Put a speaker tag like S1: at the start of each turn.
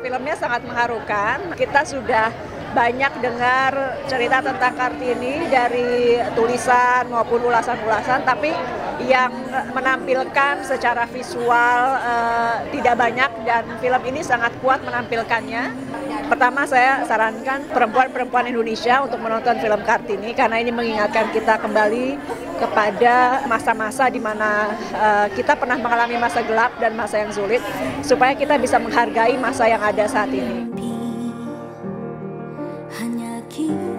S1: Filmnya sangat mengharukan. Kita sudah banyak dengar cerita tentang Kartini dari tulisan maupun ulasan-ulasan, tapi yang eh, menampilkan secara visual uh, tidak banyak dan film ini sangat kuat menampilkannya. Pertama saya sarankan perempuan-perempuan Indonesia untuk menonton film Kartini karena ini mengingatkan kita kembali kepada masa-masa di mana uh, kita pernah mengalami masa gelap dan masa yang sulit supaya kita bisa menghargai masa yang ada saat ini. Hanya kita